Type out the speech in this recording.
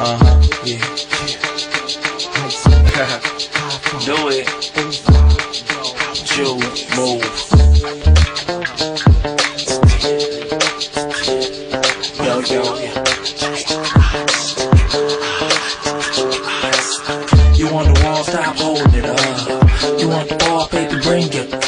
Uh huh, yeah. Do it. Move. Yo, yo. You want the wall, stop holding it up. You want the ball, paper, bring it